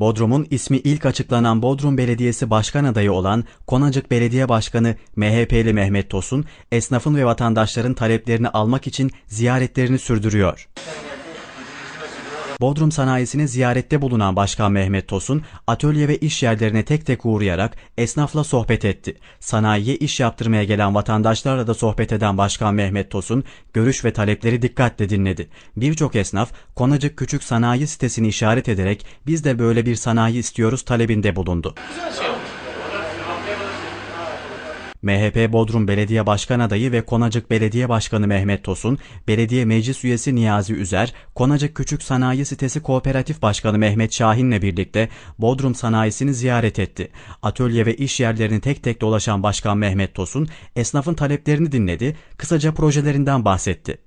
Bodrum'un ismi ilk açıklanan Bodrum Belediyesi Başkan adayı olan Konacık Belediye Başkanı MHP'li Mehmet Tosun, esnafın ve vatandaşların taleplerini almak için ziyaretlerini sürdürüyor. Bodrum sanayisini ziyarette bulunan Başkan Mehmet Tosun, atölye ve iş yerlerine tek tek uğrayarak esnafla sohbet etti. Sanayiye iş yaptırmaya gelen vatandaşlarla da sohbet eden Başkan Mehmet Tosun, görüş ve talepleri dikkatle dinledi. Birçok esnaf, Konacık Küçük Sanayi sitesini işaret ederek biz de böyle bir sanayi istiyoruz talebinde bulundu. MHP Bodrum Belediye Başkan Adayı ve Konacık Belediye Başkanı Mehmet Tosun, Belediye Meclis Üyesi Niyazi Üzer, Konacık Küçük Sanayi Sitesi Kooperatif Başkanı Mehmet Şahin'le birlikte Bodrum sanayisini ziyaret etti. Atölye ve iş yerlerini tek tek dolaşan Başkan Mehmet Tosun, esnafın taleplerini dinledi, kısaca projelerinden bahsetti.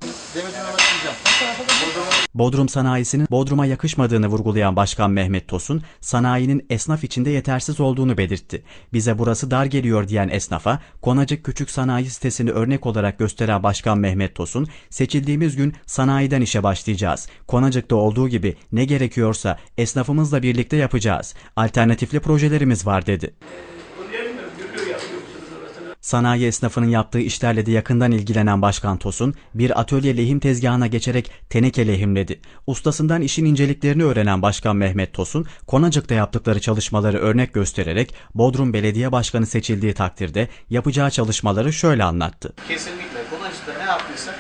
Bodrum sanayisinin Bodrum'a yakışmadığını vurgulayan Başkan Mehmet Tosun, sanayinin esnaf içinde yetersiz olduğunu belirtti. Bize burası dar geliyor diyen esnafa, Konacık Küçük Sanayi sitesini örnek olarak gösteren Başkan Mehmet Tosun, seçildiğimiz gün sanayiden işe başlayacağız. Konacık'ta olduğu gibi ne gerekiyorsa esnafımızla birlikte yapacağız. Alternatifli projelerimiz var dedi. Sanayi esnafının yaptığı işlerle de yakından ilgilenen Başkan Tosun, bir atölye lehim tezgahına geçerek teneke lehimledi. Ustasından işin inceliklerini öğrenen Başkan Mehmet Tosun, Konacık'ta yaptıkları çalışmaları örnek göstererek Bodrum Belediye Başkanı seçildiği takdirde yapacağı çalışmaları şöyle anlattı. Kesinlikle Konacık'ta ne yaptıysak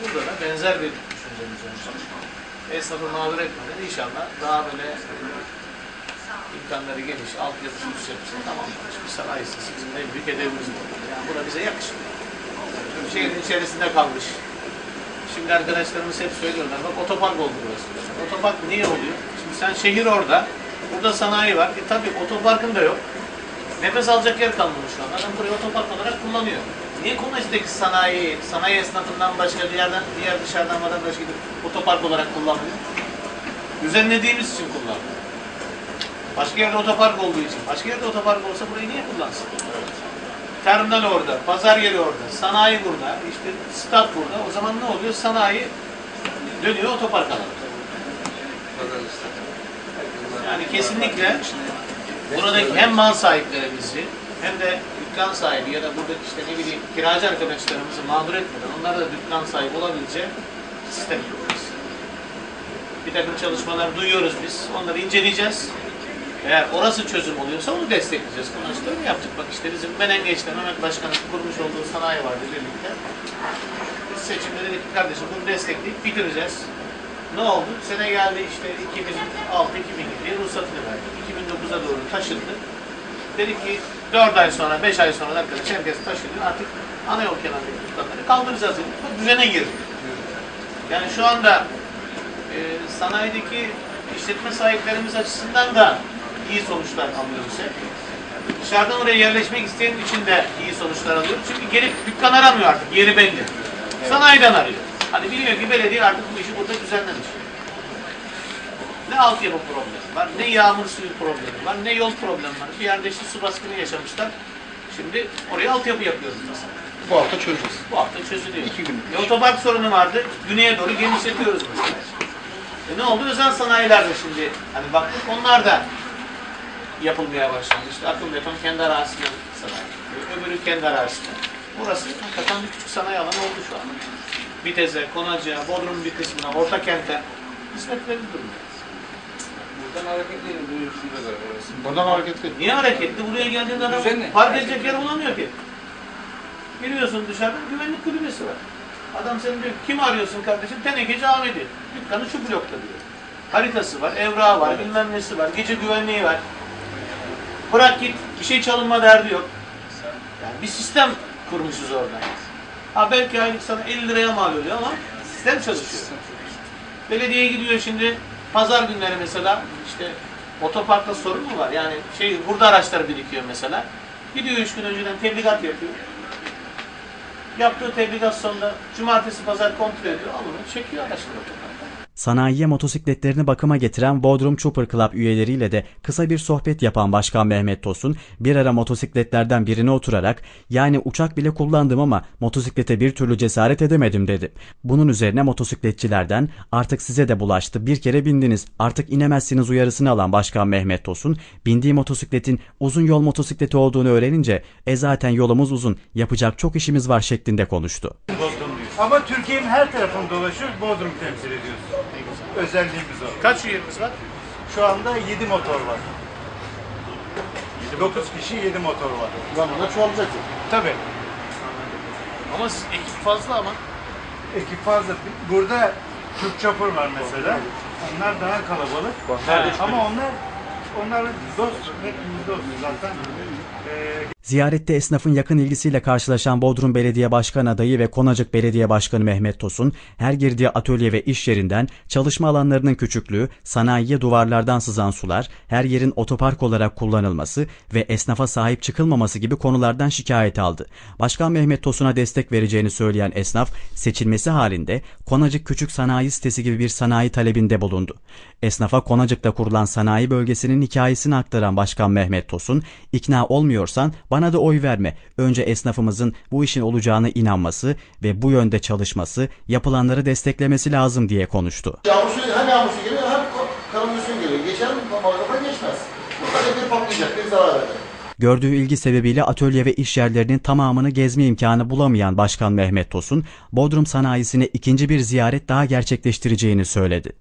burada da benzer bir düşüncemiz olacak. Esnafı mağdur etmeden inşallah daha böyle imkanları geniş, altyapısı, üst yapısı tamamlanmış bir sanayi sitesi bizim en büyük hedefimiz bu. Yani buna bize yakışır. Şehrin içerisinde kalmış. Şimdi arkadaşlarımız hep söylüyorlar, bak otopark oldu burası. Otopark niye oluyor? Şimdi sen şehir orada, burada sanayi var. E tabii otoparkın da yok. Nefes alacak yer kalmamış şu an. Adam burayı otopark olarak kullanıyor. Niye Konuş'taki sanayi, sanayi esnafından başka bir yerden, diğer dışarıdan vatandaş gidip otopark olarak kullanmıyor? Düzenlediğimiz için kullanmıyor. Başka yerde otopark olduğu için. Başka yerde otopark olsa burayı niye kullansın? Terminal orada, pazar yeri orada, sanayi burada, işte stat burada. O zaman ne oluyor? Sanayi dönüyor otopark alanı. Yani kesinlikle buradaki hem mal sahiplerimizi hem de dükkan sahibi ya da buradaki işte ne bileyim kiracı arkadaşlarımızı mağdur etmeden onlar da dükkan sahibi olabileceği sistem yapıyoruz. Bir takım çalışmalar duyuyoruz biz. Onları inceleyeceğiz. Eğer orası çözüm oluyorsa onu destekleyeceğiz. Konuştuğunu yaptık. Bak işte bizim Menengeç'te Mehmet Başkan'ın kurmuş olduğu sanayi vardı birlikte. Biz seçimde dedik kardeşim bunu destekleyip bitireceğiz. Ne oldu? Sene geldi işte 2006-2007 ruhsatını verdik. 2009'a doğru taşındı. Dedik ki 4 ay sonra, 5 ay sonra arkadaş herkes taşınıyor. Artık ana yol kenarındaki dükkanları kaldıracağız dedik. Bu düzene girdik. Yani şu anda e, sanayideki işletme sahiplerimiz açısından da iyi sonuçlar alıyoruz hep. Dışarıdan oraya yerleşmek isteyen için de iyi sonuçlar alıyoruz. Çünkü gelip dükkan aramıyor artık, yeri belli. Sanayiden arıyor. Hani biliyor ki belediye artık bu işi burada düzenlemiş. Ne altyapı problemi var, ne yağmur suyu problemi var, ne yol problemi var. Bir yerde işte su baskını yaşamışlar. Şimdi oraya altyapı yapıyoruz mesela. Bu hafta çözeceğiz. Bu hafta çözülüyor. İki gün. E, otopark sorunu vardı. Güneye doğru genişletiyoruz mesela. E ne oldu? Özel sanayiler de şimdi hani baktık onlar da yapılmaya başlandı. İşte akım beton kendi arazisinde sanayi. Öbürü kendi arazisinde. Burası hakikaten bir küçük sanayi alanı oldu şu an. Biteze, Konacı'ya, Bodrum'un bir kısmına, Orta Kent'e hizmet verildi durumda. Buradan hareketleyelim duyurusuyla da orası. Buradan hareketli. Niye hareketli? Buraya geldiğinde adam Düzenli. park edecek yer bulamıyor ki. Giriyorsun dışarıdan güvenlik kulübesi var. Adam senin diyor kim arıyorsun kardeşim? Tenekeci Ahmet'i. Dükkanı şu blokta diyor. Haritası var, evrağı var, bilmem nesi var, gece güvenliği var. Bırak git, bir şey çalınma derdi yok. Yani bir sistem kurmuşuz orada. Ha belki aylık sana 50 liraya mal oluyor ama sistem çalışıyor. Belediye gidiyor şimdi pazar günleri mesela işte otoparkta sorun mu var? Yani şey burada araçlar birikiyor mesela. Gidiyor üç gün önceden tebligat yapıyor. Yaptığı tebligat sonunda cumartesi pazar kontrol ediyor. Alını çekiyor araçları otoparka. Sanayiye motosikletlerini bakıma getiren Bodrum Trooper Club üyeleriyle de kısa bir sohbet yapan Başkan Mehmet Tosun, bir ara motosikletlerden birine oturarak yani uçak bile kullandım ama motosiklete bir türlü cesaret edemedim dedi. Bunun üzerine motosikletçilerden artık size de bulaştı bir kere bindiniz artık inemezsiniz uyarısını alan Başkan Mehmet Tosun, bindiği motosikletin uzun yol motosikleti olduğunu öğrenince e zaten yolumuz uzun yapacak çok işimiz var şeklinde konuştu. Ama Türkiye'nin her tarafını dolaşıyoruz, Bodrum temsil ediyoruz. Özelliğimiz o. Kaç üyemiz var? Şu anda 7 motor var. 9 kişi 7 motor var. Zamanla çoğalacak. Tabii. Ama siz ekip fazla ama. Ekip fazla. Burada Türk Chopper var mesela. Onlar daha kalabalık. Ama onlar onlar dost, hepimiz dostuz zaten. Ee, Ziyarette esnafın yakın ilgisiyle karşılaşan Bodrum Belediye Başkan adayı ve Konacık Belediye Başkanı Mehmet Tosun, her girdiği atölye ve iş yerinden çalışma alanlarının küçüklüğü, sanayiye duvarlardan sızan sular, her yerin otopark olarak kullanılması ve esnafa sahip çıkılmaması gibi konulardan şikayet aldı. Başkan Mehmet Tosun'a destek vereceğini söyleyen esnaf, seçilmesi halinde Konacık Küçük Sanayi Sitesi gibi bir sanayi talebinde bulundu. Esnafa Konacık'ta kurulan sanayi bölgesinin hikayesini aktaran Başkan Mehmet Tosun, ikna olmuyorsan bana da oy verme. Önce esnafımızın bu işin olacağına inanması ve bu yönde çalışması, yapılanları desteklemesi lazım diye konuştu. Yağmur suyu hem yağmur suyu geliyor hem karalı suyu geliyor. Geçer mi? Mağazadan geçmez. Bir patlayacak, bir zarar verecek. Gördüğü ilgi sebebiyle atölye ve iş yerlerinin tamamını gezme imkanı bulamayan Başkan Mehmet Tosun, Bodrum sanayisine ikinci bir ziyaret daha gerçekleştireceğini söyledi.